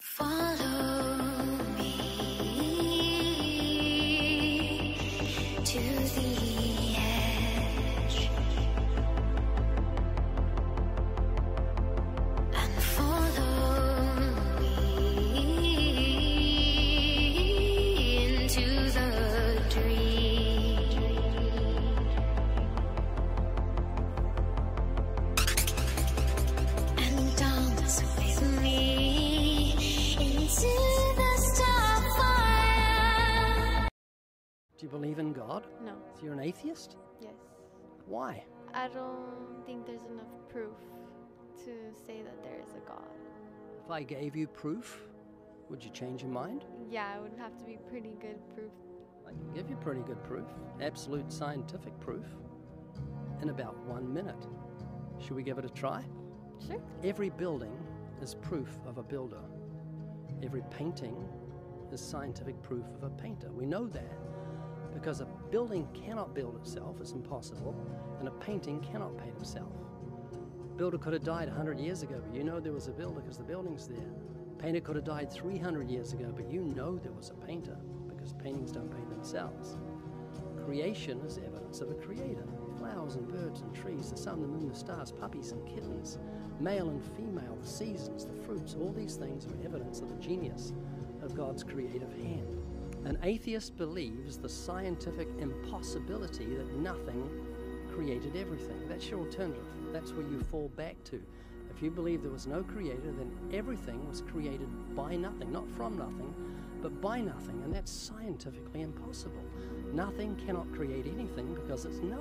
Follow Do you believe in God? No. So you're an atheist? Yes. Why? I don't think there's enough proof to say that there is a God. If I gave you proof, would you change your mind? Yeah, it would have to be pretty good proof. I can give you pretty good proof, absolute scientific proof, in about one minute. Should we give it a try? Sure. Every building is proof of a builder. Every painting is scientific proof of a painter. We know that because a building cannot build itself, it's impossible, and a painting cannot paint itself. A builder could have died 100 years ago, but you know there was a builder because the building's there. A Painter could have died 300 years ago, but you know there was a painter because paintings don't paint themselves. Creation is evidence of a creator. Flowers and birds and trees, the sun, the moon, the stars, puppies and kittens, male and female, the seasons, the fruits, all these things are evidence of the genius of God's creative hand. An atheist believes the scientific impossibility that nothing created everything. That's your alternative. That's where you fall back to. If you believe there was no creator, then everything was created by nothing, not from nothing, but by nothing, and that's scientifically impossible. Nothing cannot create anything because it's no.